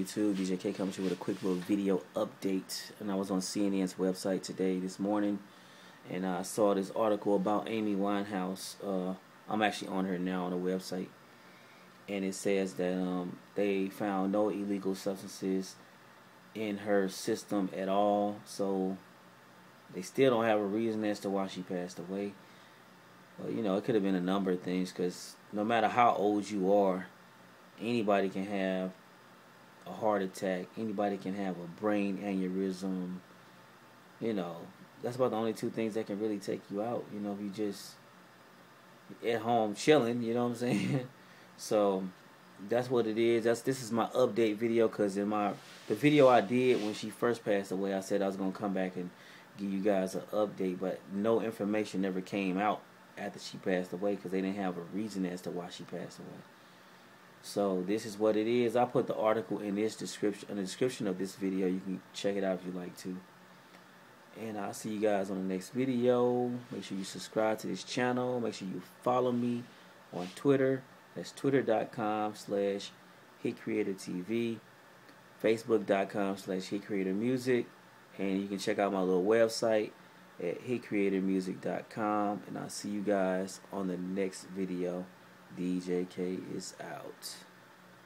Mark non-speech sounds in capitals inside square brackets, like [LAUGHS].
YouTube? DJ K coming to you with a quick little video update. And I was on CNN's website today, this morning, and I saw this article about Amy Winehouse. Uh, I'm actually on her now on the website, and it says that um, they found no illegal substances in her system at all. So they still don't have a reason as to why she passed away. Well, you know, it could have been a number of things because no matter how old you are, anybody can have a heart attack. Anybody can have a brain aneurysm. You know, that's about the only two things that can really take you out. You know, if you just at home chilling. You know what I'm saying? [LAUGHS] so that's what it is. That's this is my update video because in my the video I did when she first passed away, I said I was gonna come back and give you guys an update, but no information ever came out after she passed away because they didn't have a reason as to why she passed away. So this is what it is. I put the article in this description in the description of this video. You can check it out if you like to. And I'll see you guys on the next video. Make sure you subscribe to this channel. Make sure you follow me on Twitter. That's twitter.com slash hitcreatortv. Facebook.com slash hitcreatormusic. And you can check out my little website at hitcreatormusic.com. And I'll see you guys on the next video. DJ K is out.